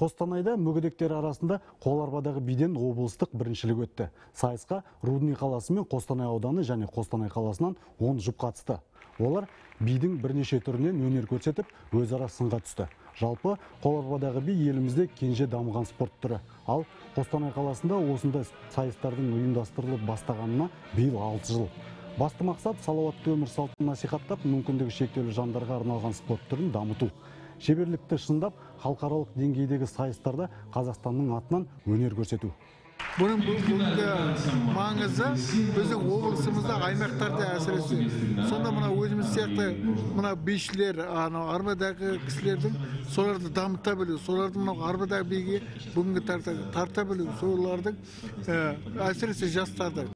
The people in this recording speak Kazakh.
Қостанайда мүгедектер арасында қоларбадағы биден облыстық біріншілік өтті. Сайысқа Рудный қаласы мен Қостанай ауданы және Қостанай қаласынан 10 жұп қатысты. Олар бидің бірнеше түрінен өнер көрсетіп, өзара сынға түсті. Жалпы қоларбадағы би елімізде кенже дамыған спорт түрі. Ал Қостанай қаласында осындай сайыстардың ұйымдастырылып бастағанына биыл 6 жыл. Басты мақсат салауатты өмір салтын насихаттап, мүмкіндігі шектеулі жандарға арналған спорт түрін дамыту. Шеберлікті шыңдап, халықаралық деңгейдегі сайыстарда Қазақстанның атынан өнер көрсету. бұның бүгінгі маңызы біздің облысымызда аймақтарда әсіресе сонда мына өзіміз сияқты мына бишілер анау арбадағы кісілердің соларды дамыта білу соларды мынау арбадағы биге бүгінгі тарта, білу солардың әсіресе жастарды